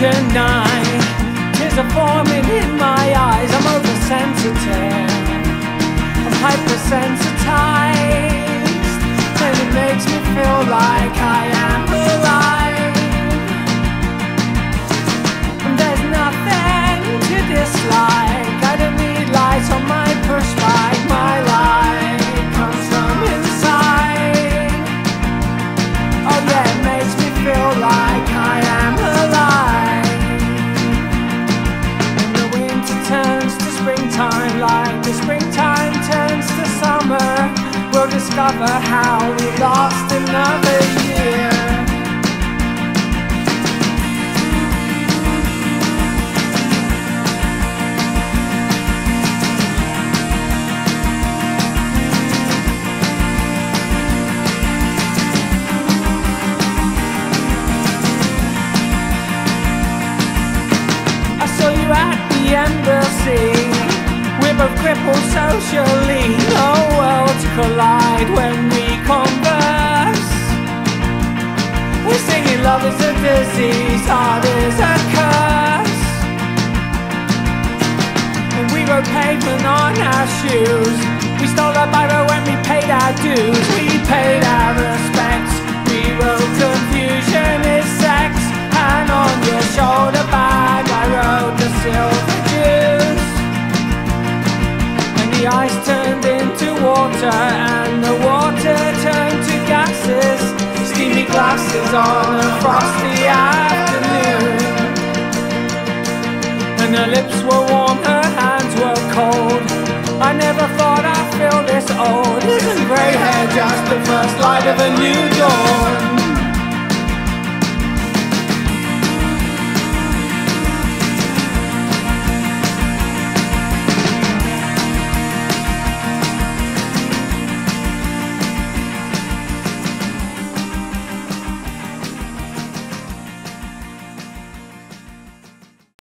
winter night. Tears are forming in my eyes. I'm oversensitive. I'm hypersensitized. And it makes me feel like I am discover how we lost another year. I saw you at the embassy. We're both crippled socially. Love is a disease, art is a curse. And we wrote pavement on our shoes. We stole a biro when we paid our dues. We paid our respects. We wrote confusion is sex. And on your shoulder bag, I wrote the Silver Jews. And the ice turned into water, and the water turned to gases. Steamy glasses on frosty afternoon. And her lips were warm, her hands were cold. I never thought I'd feel this old. Isn't grey hair just the first light of a new dawn?